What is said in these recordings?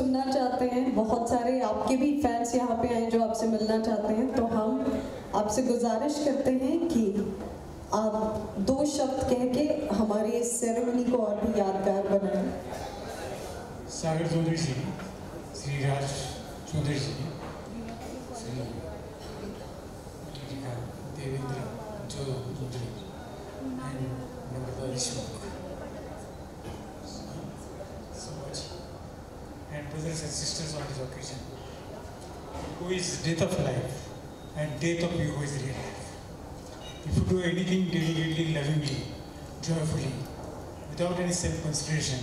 सुनना चाहते हैं। बहुत सारे आपके भी फैंस यहाँ पे आए जो आपसे मिलना चाहते हैं। तो हम आपसे गुजारिश करते हैं कि आप दो शब्द कह के हमारी इस सेरेमनी को और भी यादगार बनाएँ। सागर चौधरी जी, श्री राज चौधरी जी देवेंद्र जो Chaudhary and Namrata and sisters on this occasion who is death of life and death of you who is real life if you do anything diligently lovingly joyfully without any self-consideration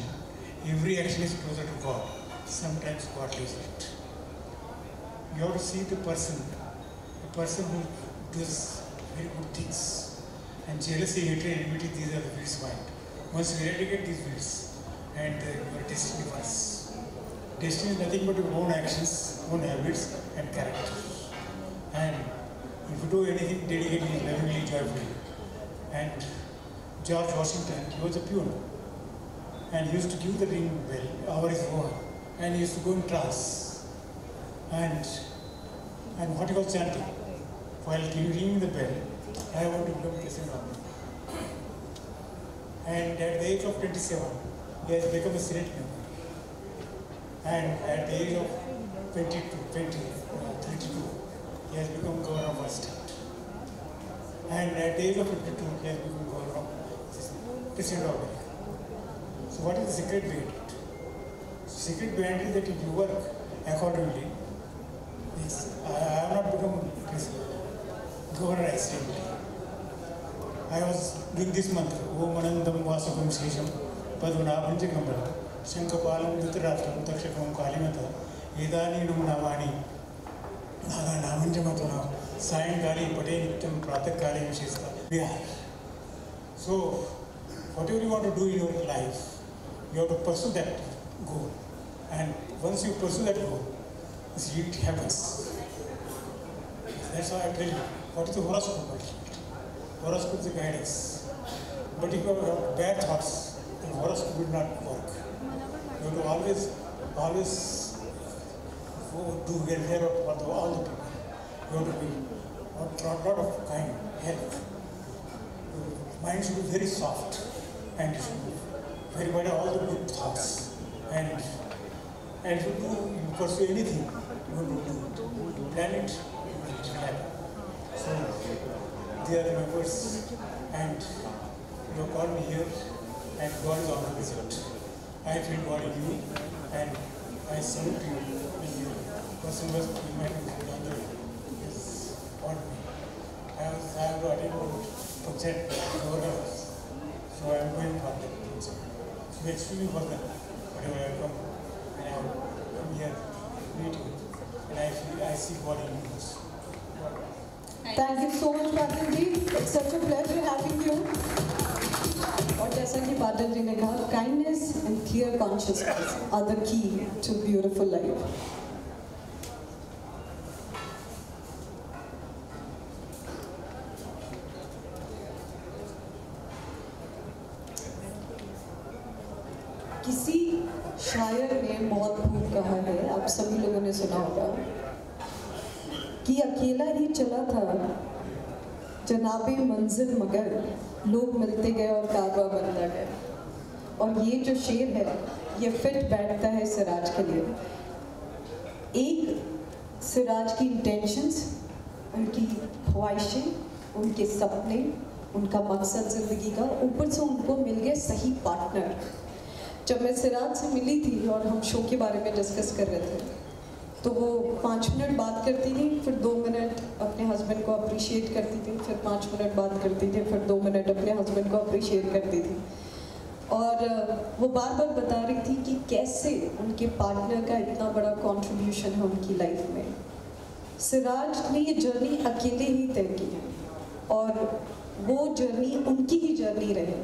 every action is closer to God. Sometimes God leaves it. You have to see the person, a person who does very good things. And jealousy, hatred, enmity, these are the weeds mind. Once you eradicate these weeds, and uh, your destiny was. Destiny is nothing but your own actions, own habits, and character. And if you do anything dedicatedly, lovingly, joyfully, and George Washington, he was a peon and he used to give the ring bell, hour is over, and he used to go in trance. And and what he was chanting while ringing the bell, I want to become president India. And at the age of 27, he has become a Senate member. And at the age of 22, 20, uh, 32, he has become governor of our state. And at the age of 52, he has become governor of president of America. So what is the secret behind it? The Secret behind it is that if you work accordingly, yes, I, have not become president, governor accidentally. I was doing this mantra, Om Anandam Vasakam Shesham Padmanabham Shankhpal Dhritarashtra प्रत्यक्ष कालिमत इधानीन नवाणी नागनामत सायंकाले पटे नित्यम प्रातःकाले विशेष so what you want to do your life you who pursue that goal and once you pursue that go it है what is the horoscope horoscope the guidance but you bad thoughts the horoscope will not work. You have to always, always do welfare for the, all the people. You have to be a lot, of kind, help. Mind should be very soft and you very much all the good thoughts. And and you do, you pursue anything, you will do it. Plan it, it will happen. So they are the members and you have called me here and God is always right. I feel God in me and I salute you in you. Person was in my other is on me. I was I have to to project four hours. So I'm going for that project. So extremely for that. Whatever I come and I come here meeting and I feel I see God in you. Thank you so much, Patanji. It's such a pleasure having you. You और जैसा कि बादल जी ने कहा kindness and clear consciousness are the key to beautiful life किसी शायर ने बहुत खूब कहा है, आप सभी लोगों ने सुना होगा, कि अकेला ही चला था, जनाबे मंजिल मगर लोग मिलते गए और कारवा बनता गया। और ये जो शेर है, ये फिट बैठता है सिराज के लिए। एक, सिराज की इंटेंशंस उनकी ख्वाहिशें, उनके सपने, उनका मकसद ज़िंदगी का, ऊपर से उनको मिल गया सही पार्टनर जब मैं सिराज से मिली थी और हम शो के बारे में डिस्कस कर रहे थे तो वो पाँच मिनट बात करती थी, फिर दो मिनट अपने हस्बैंड को अप्रिशिएट करती थी, फिर पाँच मिनट बात करती थी, फिर दो मिनट अपने हस्बैंड को अप्रिशिएट करती थी। और वो बार बार बता रही थी कि कैसे उनके पार्टनर का इतना बड़ा कंट्रीब्यूशन है उनकी लाइफ में। सिराज ने ये जर्नी अकेले ही तय की है और वो जर्नी उनकी ही जर्नी रहे।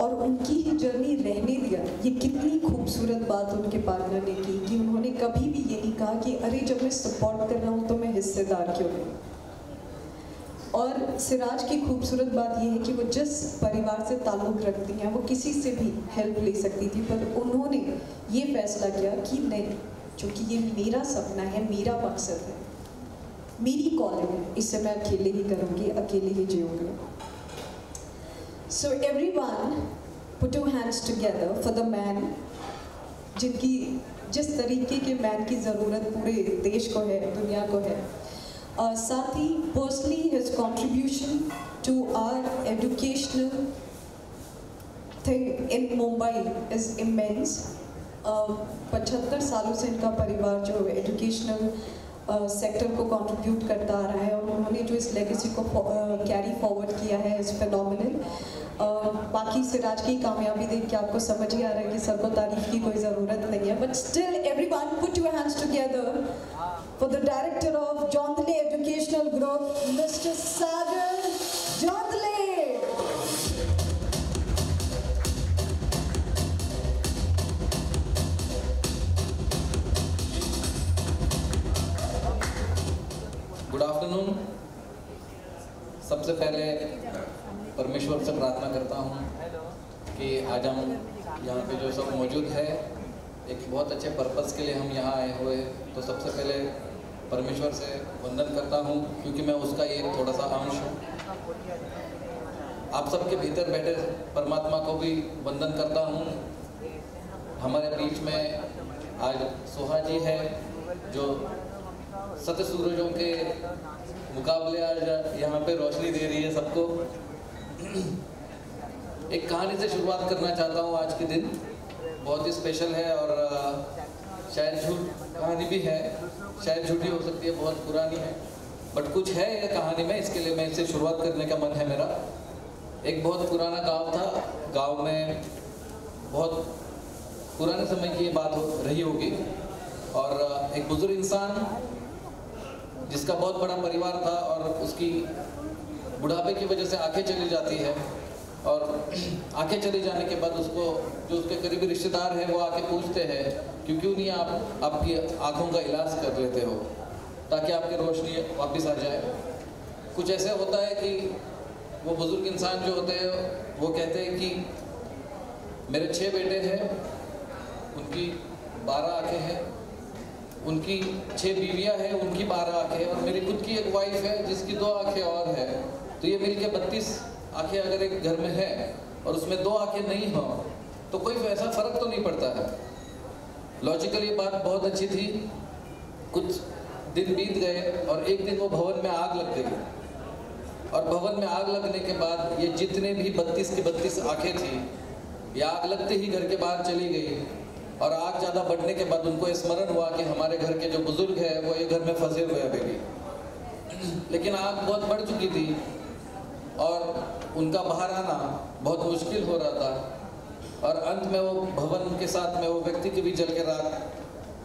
और उनकी ही जर्नी रहने दिया। ये कितनी खूबसूरत बात उनके पार्टनर ने की कि उन्होंने कभी भी ये नहीं कहा कि, अरे, जब मैं सपोर्ट कर रहा हूँ तो मैं हिस्सेदार क्यों नहीं और सिराज की खूबसूरत बात यह है कि वो जिस परिवार से ताल्लुक़ रखती हैं, वो किसी से भी हेल्प ले सकती थी, पर उन्होंने ये फैसला किया कि नहीं, क्योंकि ये मेरा सपना है, मेरा मकसद है। मेरी कॉलिंग है। इससे मैं अकेले ही करूँगी, अकेले ही जीऊँगी। So every one two hands together for the man जिनकी जिस तरीके के मैन की ज़रूरत पूरे देश को है दुनिया को है। uh, साथ ही personally his contribution to our educational thing in Mumbai is immense पचहत्तर सालों से इनका परिवार जो एजुकेशनल सेक्टर को कंट्रीब्यूट करता आ रहा है और उन्होंने जो इस लेगेसी को कैरी फॉरवर्ड किया है, इस फेनोमिनल बाकी सिराज की कामयाबी देख के आपको समझ ही आ रहा है कि सबको तारीफ़ की कोई ज़रूरत नहीं है but still every one put your hands together for the director of Jonthale educational group mister Sagar afternoon सबसे पहले परमेश्वर से प्रार्थना करता हूँ कि आज हम यहाँ पे जो सब मौजूद है, एक बहुत अच्छे पर्पस के लिए हम यहाँ आए हुए हैं। तो सबसे पहले परमेश्वर से वंदन करता हूँ, क्योंकि मैं उसका एक थोड़ा सा अंश हूँ। आप सबके भीतर बैठे परमात्मा को भी वंदन करता हूँ। हमारे बीच में आज सोहा जी है, जो सत्य सूरजों के मुकाबले आज यहाँ पे रोशनी दे रही है सबको। एक कहानी से शुरुआत करना चाहता हूँ आज के दिन। बहुत ही स्पेशल है और शायद झूठ कहानी भी है। शायद झूठी हो सकती है, बहुत पुरानी है। बट कुछ है ये कहानी में, इसके लिए मैं इससे शुरुआत करने का मन है मेरा। एक बहुत पुराना गाँव था। गाँव में बहुत पुराने समय की ये बात हो रही होगी। और एक बुज़ुर्ग इंसान जिसका बहुत बड़ा परिवार था और उसकी बुढ़ापे की वजह से आँखें चली जाती है और आँखें चली जाने के बाद उसको, जो उसके करीबी रिश्तेदार हैं, वो आके पूछते हैं कि क्यों नहीं आप, आपकी आँखों का इलाज कर लेते हो? ताकि आपकी रोशनी वापस आ जाए। कुछ ऐसे होता है कि वो बुज़ुर्ग इंसान जो होते हैं, वो कहते हैं कि मेरे छः बेटे हैं, उनकी बारह आँखें हैं उनकी छह बीवियाँ हैं, उनकी बारह आँखें और मेरी खुद की एक वाइफ है, जिसकी दो आँखें और है। तो ये मिलके बत्तीस आँखें अगर एक घर में है और उसमें दो आँखें नहीं हो तो कोई ऐसा फ़र्क तो नहीं पड़ता है। लॉजिकल ये बात बहुत अच्छी थी। कुछ दिन बीत गए और एक दिन वो भवन में आग लग गई। और भवन में आग लगने के बाद ये जितने भी बत्तीस की बत्तीस आँखें थी, ये आग लगते ही घर के बाहर चली गई। और आग ज़्यादा बढ़ने के बाद उनको स्मरण हुआ कि हमारे घर के जो बुज़ुर्ग है, वो ये घर में फंसे हुए अभी भी। लेकिन आग बहुत बढ़ चुकी थी और उनका बाहर आना बहुत मुश्किल हो रहा था और अंत में वो भवन के साथ में वो व्यक्ति की भी जल के रात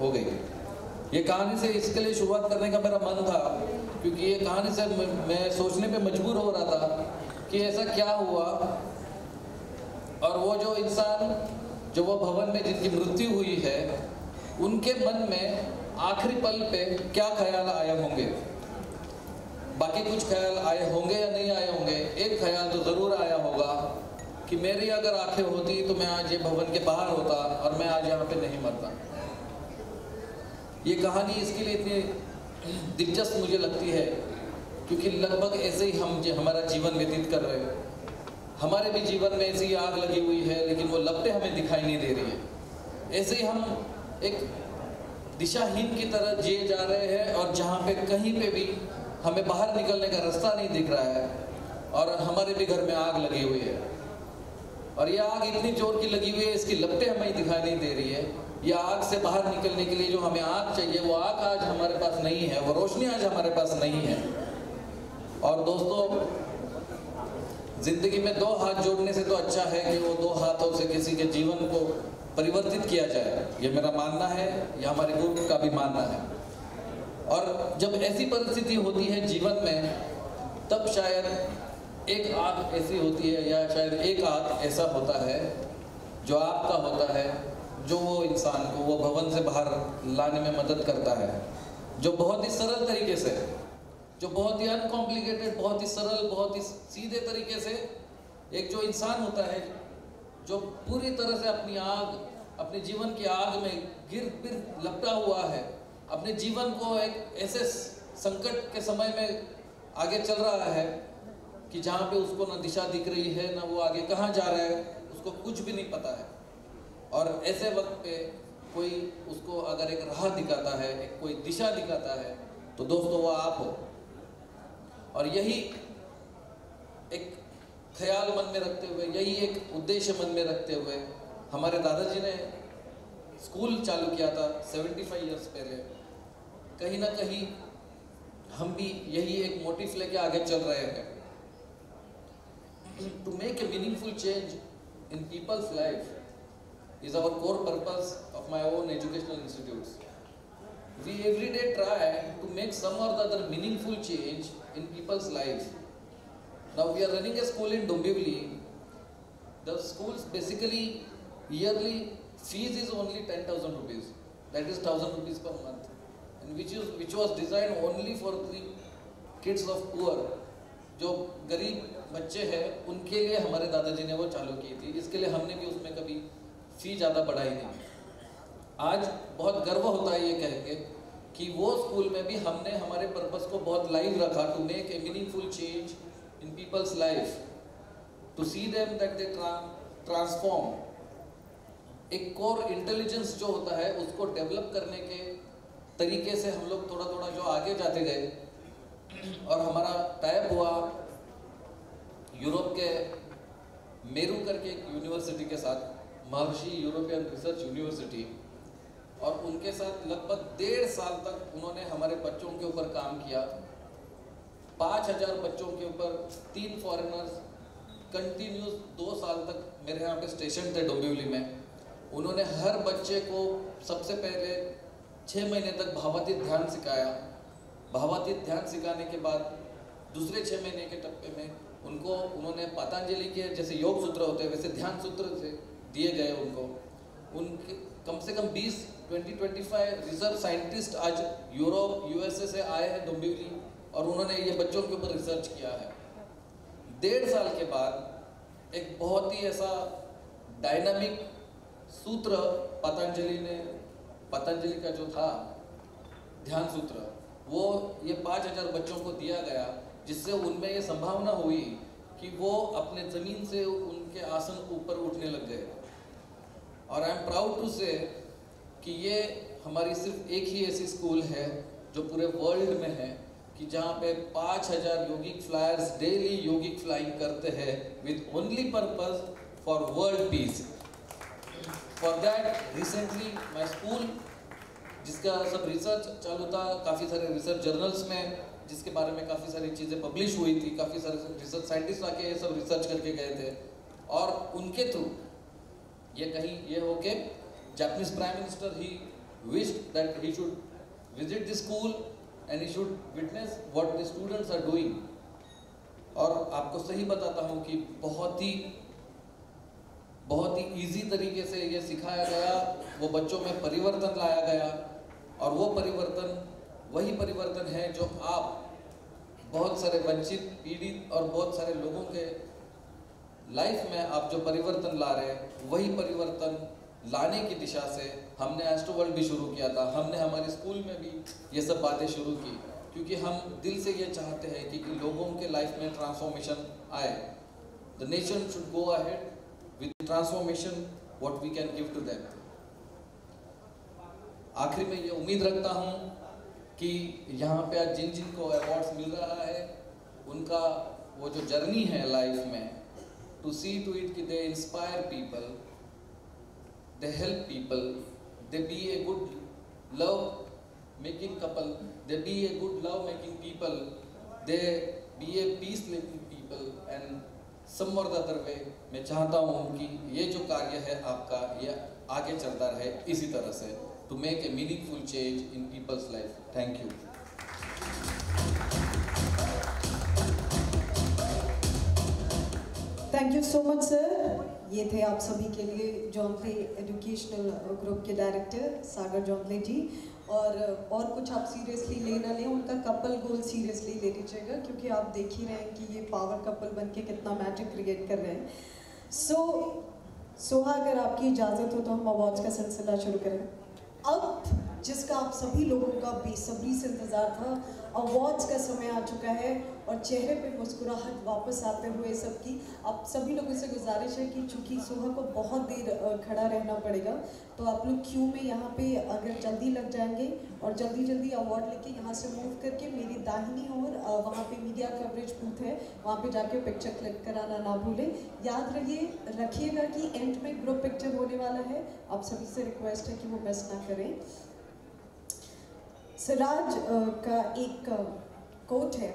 हो गई। ये कहानी से इसके लिए शुरुआत करने का मेरा मन था, क्योंकि ये कहानी से मैं सोचने पे मजबूर हो रहा था कि ऐसा क्या हुआ और वो जो इंसान जो वो भवन में जिनकी मृत्यु हुई है, उनके मन में आखिरी पल पे क्या ख्याल आए होंगे? बाकी कुछ ख्याल आए होंगे या नहीं आए होंगे? एक ख्याल तो ज़रूर आया होगा कि मेरी अगर आँखें होती तो मैं आज ये भवन के बाहर होता और मैं आज यहाँ पे नहीं मरता। ये कहानी इसके लिए इतनी दिलचस्प मुझे लगती है, क्योंकि लगभग ऐसे ही हम हमारा जीवन व्यतीत कर रहे हैं। हमारे भी जीवन में ऐसी आग लगी हुई है, लेकिन वो लपटे हमें दिखाई नहीं दे रही है। ऐसे ही हम एक दिशाहीन की तरह जिए जा रहे हैं और जहाँ पे कहीं पे भी हमें बाहर निकलने का रास्ता नहीं दिख रहा है और हमारे भी घर में आग लगी हुई है। और ये आग इतनी ज़ोर की लगी हुई है, इसकी लपटें हमें दिखाई नहीं दे रही है। यह आग से बाहर निकलने के लिए जो हमें आग चाहिए, वो आग आज हमारे पास नहीं है, वो रोशनी आज हमारे पास नहीं है। और दोस्तों ज़िंदगी में दो हाथ जोड़ने से तो अच्छा है कि वो दो हाथों से किसी के जीवन को परिवर्तित किया जाए। ये मेरा मानना है, ये हमारे ग्रुप का भी मानना है। और जब ऐसी परिस्थिति होती है जीवन में, तब शायद एक आँख ऐसी होती है या शायद एक आँख ऐसा होता है जो आपका होता है, जो वो इंसान को वो भवन से बाहर लाने में मदद करता है, जो बहुत ही सरल तरीके से जो बहुत ही अनकॉम्प्लिकेटेड बहुत ही सरल, बहुत ही सीधे तरीके से एक जो इंसान होता है, जो पूरी तरह से अपनी आग, अपने जीवन की आग में गिर पिर लपटा हुआ है, अपने जीवन को एक ऐसे संकट के समय में आगे चल रहा है कि जहाँ पे उसको ना दिशा दिख रही है, ना वो आगे कहाँ जा रहा है, उसको कुछ भी नहीं पता है। और ऐसे वक्त पे कोई उसको अगर एक राह दिखाता है, एक कोई दिशा दिखाता है तो दोस्तों वो आप हो। और यही एक ख्याल मन में रखते हुए, यही एक उद्देश्य मन में रखते हुए हमारे दादाजी ने स्कूल चालू किया था 75 इयर्स पहले कहीं ना कहीं हम भी यही एक मोटिव लेके आगे चल रहे हैं to make a meaningful change in people's life is our core purpose of my own educational institutes. We every day try to make some or the other meaningful change in people's lives. Now we are running a school in Dombivli. The school's basically yearly fees is only 10,000 rupees. That is 1000 rupees per month. And which is which was designed only for the kids of poor. जो गरीब बच्चे हैं उनके लिए हमारे दादाजी ने वो चालू की थी इसके लिए हमने भी उसमें कभी फ़ी ज़्यादा बढ़ाई नहीं आज बहुत गर्व होता है ये कह के कि वो स्कूल में भी हमने हमारे पर्पस को बहुत लाइव रखा to make a meaningful change in people's life to see them that they transform एक कोर इंटेलिजेंस जो होता है, उसको डेवलप करने के तरीके से हम लोग थोड़ा थोड़ा जो आगे जाते गए। और हमारा टाइप हुआ यूरोप के मेरू करके एक यूनिवर्सिटी के साथ, महर्षि यूरोपियन रिसर्च यूनिवर्सिटी और उनके साथ लगभग डेढ़ साल तक उन्होंने हमारे बच्चों के ऊपर काम किया। पाँच हज़ार बच्चों के ऊपर तीन फॉरेनर्स कंटिन्यूस दो साल तक मेरे यहाँ पे स्टेशन थे डोंबिवली में। उन्होंने हर बच्चे को सबसे पहले छः महीने तक भावातीत ध्यान सिखाया। भावातीत ध्यान सिखाने के बाद दूसरे छः महीने के टप्पे में उनको, उन्होंने पतंजलि के जैसे योग सूत्र होते हैं, वैसे ध्यान सूत्र से दिए गए उनको। उनके कम से कम 20 20 25 रिसर्च साइंटिस्ट आज यूरोप यूएसए से आए हैं डोंबिवली और उन्होंने ये बच्चों के ऊपर रिसर्च किया है। डेढ़ साल के बाद एक बहुत ही ऐसा डायनामिक सूत्र, पतंजलि ने, पतंजलि का जो था, ध्यान सूत्र, वो ये पाँच हज़ार बच्चों को दिया गया, जिससे उनमें ये संभावना हुई कि वो अपने ज़मीन से उनके आसन ऊपर उठने लग गए। और आई एम प्राउड टू से कि ये हमारी सिर्फ़ एक ही ऐसी स्कूल है जो पूरे वर्ल्ड में है कि जहाँ पे पाँच हज़ार yogic flyers daily yogic flying करते हैं with only purpose for world peace for that recently my school जिसका सब रिसर्च चालू था, काफ़ी सारे रिसर्च जर्नल्स में, जिसके बारे में काफ़ी सारी चीज़ें पब्लिश हुई थी, काफ़ी सारे रिसर्च साइंटिस्ट आके ये सब रिसर्च करके गए थे। और उनके थ्रू ये कहीं ये हो के Japanese prime minister he wish that he should visit the school and he should witness what the students are doing और आपको सही बताता हूँ कि बहुत ही बहुत ही इजी तरीके से ये सिखाया गया, वो बच्चों में परिवर्तन लाया गया और वो परिवर्तन, वही परिवर्तन है जो आप बहुत सारे वंचित, पीड़ित और बहुत सारे लोगों के लाइफ में आप जो परिवर्तन ला रहे हैं, वही परिवर्तन लाने की दिशा से हमने एस्ट्रो वर्ल्ड भी शुरू किया था। हमने हमारे स्कूल में भी ये सब बातें शुरू की। क्योंकि हम दिल से ये चाहते हैं कि, कि लोगों के लाइफ में ट्रांसफॉर्मेशन आए। The nation should go ahead with transformation what we can give to them आखिर में ये उम्मीद रखता हूँ कि यहाँ पे आज जिन जिन को अवार्ड्स मिल रहा है उनका वो जो जर्नी है लाइफ में टू सी टू इट कि they inspire people they help people they be a good love making couple they be a good love making people they be a peace making people and some और the other way मैं चाहता हूँ कि ये जो कार्य है आपका, ये आगे चलता रहे इसी तरह से to make a meaningful change in people's life. Thank you. Thank you so much sir ये थे आप सभी के लिए जॉन्थले एजुकेशनल ग्रुप के डायरेक्टर सागर जॉन्थले जी। और और कुछ आप सीरियसली लेना लें उनका कपल गोल सीरियसली ले लीजिएगा क्योंकि आप देख ही रहे हैं कि ये पावर कपल बन के कितना मैजिक क्रिएट कर रहे हैं। सो so, सोहा अगर आपकी इजाज़त हो तो हम अवार्ड्स का सिलसिला शुरू करें। अब जिसका आप सभी लोगों का बेसब्री से इंतज़ार था अवार्ड्स का समय आ चुका है और चेहरे पे मुस्कुराहट वापस आते हुए सबकी आप सभी लोगों से गुजारिश है कि चूँकि सुबह को बहुत देर खड़ा रहना पड़ेगा तो आप लोग क्यू में यहाँ पे अगर जल्दी लग जाएँगे और जल्दी जल्दी अवार्ड लेके यहाँ से मूव करके मेरी दाहिनी अ, वहाँ पे मीडिया कवरेज बूथ है वहाँ पे जाके पिक्चर क्लिक कराना ना भूलें। याद रहिए रखिएगा कि एंड में ग्रुप पिक्चर होने वाला है आप सभी से रिक्वेस्ट है कि वो मिस ना करें। सिराज का एक कोट है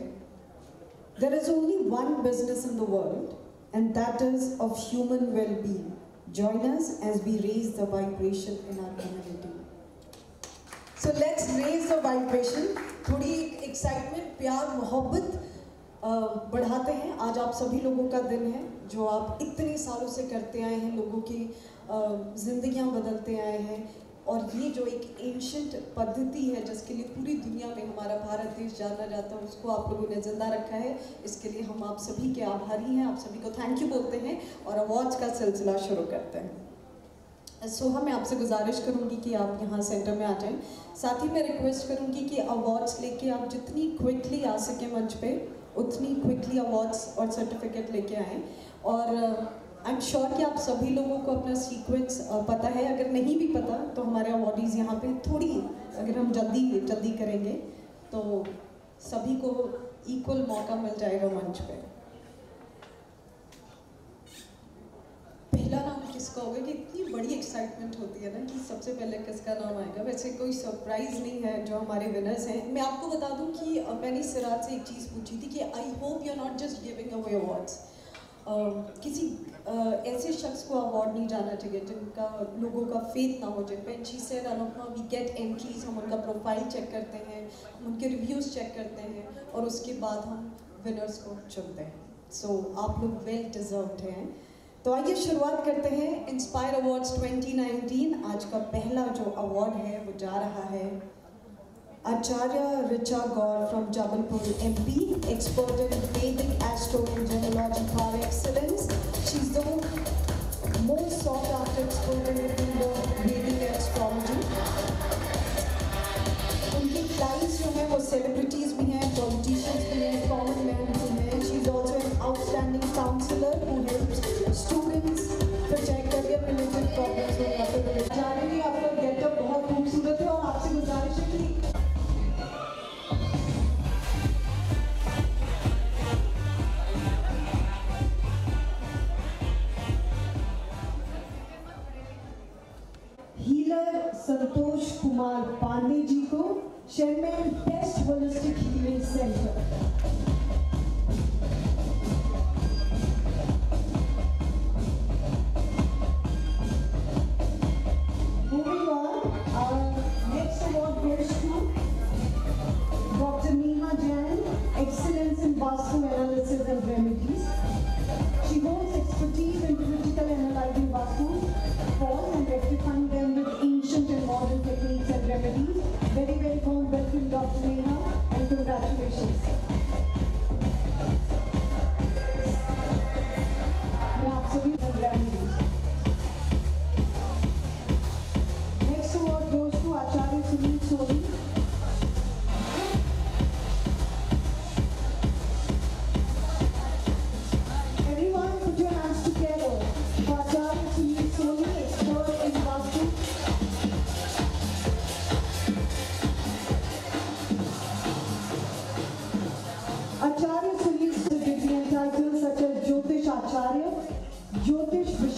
there is only one business in the world and that is of human well being join us as we raise the vibration in our community. So let's raise the vibration. थोड़ी excitement प्यार मोहब्बत बढ़ाते हैं। आज आप सभी लोगों का दिन है जो आप इतने सालों से करते आए हैं लोगों की अ, जिंदगियाँ बदलते आए हैं। और ये जो एक एंशंट पद्धति है जिसके लिए पूरी दुनिया में हमारा भारत देश जाना जाता है, उसको आप लोगों ने ज़िंदा रखा है। इसके लिए हम आप सभी के आभारी हैं, आप सभी को थैंक यू बोलते हैं और अवार्ड्स का सिलसिला शुरू करते हैं। सोहा मैं आपसे गुजारिश करूँगी कि आप यहाँ सेंटर में आ जाएँ। साथ ही मैं रिक्वेस्ट करूँगी कि अवार्ड्स लेके आप जितनी क्विकली आ सके मंच पे, उतनी क्विकली अवार्ड्स और सर्टिफिकेट लेके आएँ। और आई एम श्योर कि आप सभी लोगों को अपना सीक्वेंस पता है। अगर नहीं भी पता तो हमारे अवार्डीज़ यहाँ पे थोड़ी, अगर हम जल्दी जल्दी करेंगे तो सभी को इक्वल मौका मिल जाएगा मंच पे। पहला नाम किसका होगा? कि इतनी बड़ी एक्साइटमेंट होती है ना कि सबसे पहले किसका नाम आएगा? वैसे कोई सरप्राइज़ नहीं है जो हमारे विनर्स हैं। मैं आपको बता दूँ कि मैंने सिराज से एक चीज़ पूछी थी कि I hope you are not just giving away awards किसी ऐसे शख्स को अवार्ड नहीं जाना चाहिए जिनका लोगों का फेथ ना हो जिन पर she said we get entries हम उनका प्रोफ़ाइल चेक करते हैं हम उनके रिव्यूज़ चेक करते हैं और उसके बाद हम विनर्स को चुनते हैं. सो so, आप लोग वेल डिजर्व्ड हैं। तो आइए शुरुआत करते हैं इंस्पायर अवार्ड्स 2019 आज का पहला जो अवार्ड है वो जा रहा है Acharya Richa Gaur from Jabalpur MP expert in Vedic astro and genealogy for excellence she is the most soft after expert in the field of Vedic astrology उनकी क्लाइंट्स जो हैं वो सेलिब्रिटीज भी हैं पॉलिटिशियंस भी हैं कॉमन मैन भी हैं she is also an outstanding counsellor who helps students फिर चाहे career related problems Pandey ji को chairman test holistic healing centre. Jyotish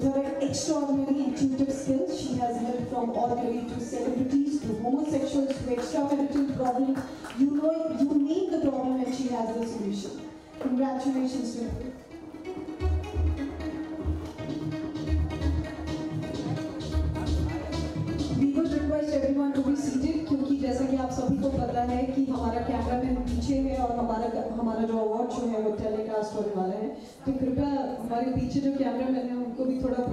With her extraordinary intuitive skills, she has helped from ordinary to celebrities to homosexuals to extramarital problems. You know, you name the problem and she has the solution. Congratulations to her. Everyone to be seated क्योंकि जैसा कि आप सभी को पता है कि हमारा कैमरामैन पीछे है और हमारा हमारा जो अवार्ड शो है वो टेलीकास्ट होने वाला है तो कृपया हमारे पीछे जो कैमरामैन है उनको भी थोड़ा